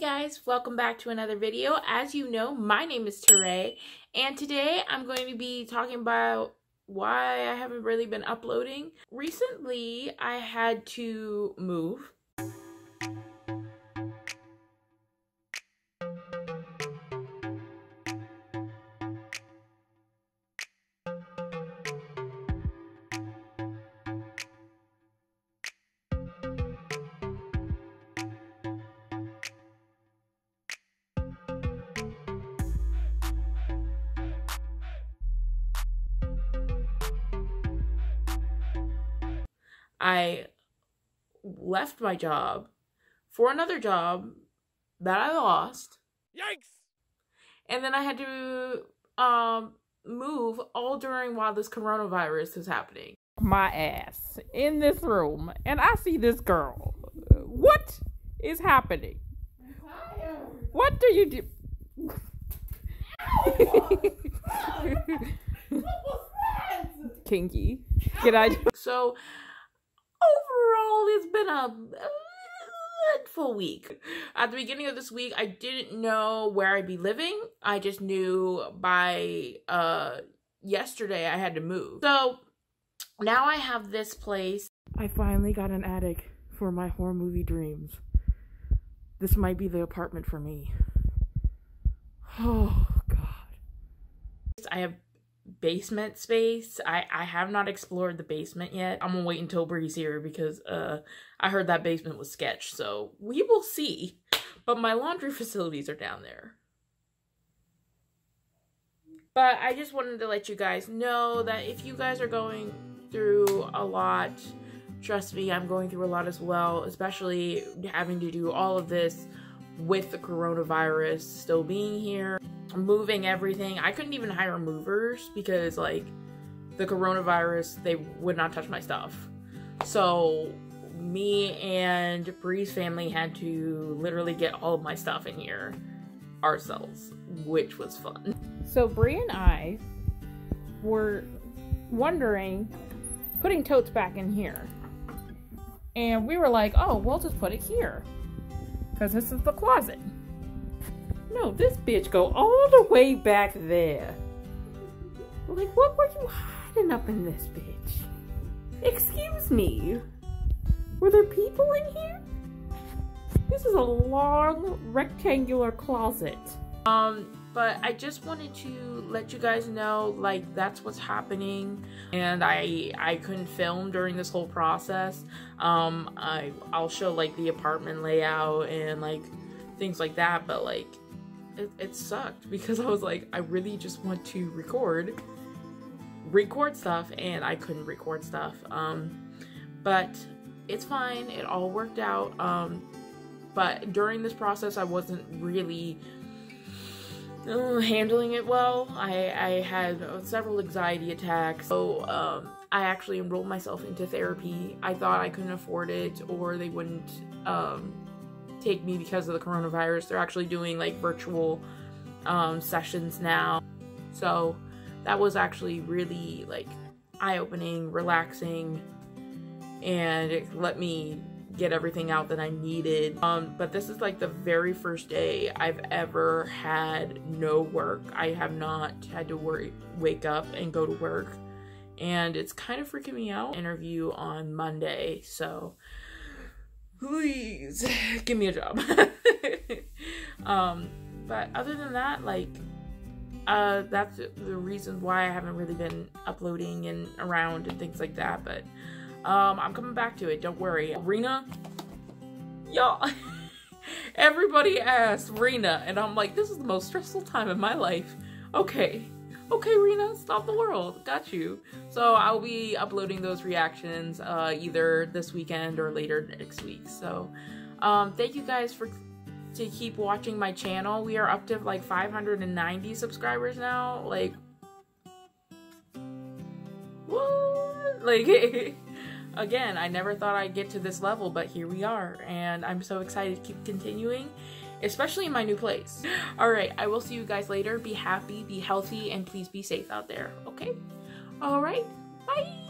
guys, welcome back to another video. As you know, my name is Tarae, and today I'm going to be talking about why I haven't really been uploading. Recently, I had to move I left my job for another job that I lost. Yikes! And then I had to um move all during while this coronavirus is happening. My ass in this room and I see this girl. What is happening? What do you do? Kinky. Can I? So overall, it's been a eventful week. At the beginning of this week, I didn't know where I'd be living. I just knew by uh yesterday I had to move. So now I have this place. I finally got an attic for my horror movie dreams. This might be the apartment for me. Oh god. I have basement space. I I have not explored the basement yet. I'm gonna wait until Bree's here because uh I heard that basement was sketch, so we will see. But my laundry facilities are down there. But I just wanted to let you guys know that if you guys are going through a lot, trust me, I'm going through a lot as well, especially having to do all of this with the coronavirus still being here moving everything. I couldn't even hire movers because like the coronavirus, they would not touch my stuff. So me and Bree's family had to literally get all of my stuff in here ourselves, which was fun. So Bree and I were wondering putting totes back in here. And we were like, oh, we'll just put it here. Because this is the closet. No, this bitch go all the way back there. Like, what were you hiding up in this bitch? Excuse me. Were there people in here? This is a long rectangular closet. Um, but I just wanted to let you guys know, like, that's what's happening. And I I couldn't film during this whole process. Um, I, I'll show, like, the apartment layout and, like, things like that. But, like, it, it sucked because I was like, I really just want to record, record stuff, and I couldn't record stuff. Um, but it's fine. It all worked out. Um, but during this process, I wasn't really uh, handling it well. I, I had several anxiety attacks. So, um, I actually enrolled myself into therapy. I thought I couldn't afford it or they wouldn't, um, take me because of the coronavirus. They're actually doing like virtual um, sessions now. So that was actually really like eye-opening, relaxing, and it let me get everything out that I needed. Um, but this is like the very first day I've ever had no work. I have not had to worry, wake up and go to work. And it's kind of freaking me out. Interview on Monday, so please give me a job. um, but other than that, like, uh, that's the reason why I haven't really been uploading and around and things like that. But um, I'm coming back to it. Don't worry, Rena. Y'all, everybody asked Rena, and I'm like, this is the most stressful time of my life. Okay, okay, Rena, stop the world. Got you. So I'll be uploading those reactions uh, either this weekend or later next week. So um, thank you guys for to keep watching my channel. We are up to like 590 subscribers now. Like, what? Like, again, I never thought I'd get to this level, but here we are. And I'm so excited to keep continuing especially in my new place. All right, I will see you guys later. Be happy, be healthy, and please be safe out there, okay? All right, bye.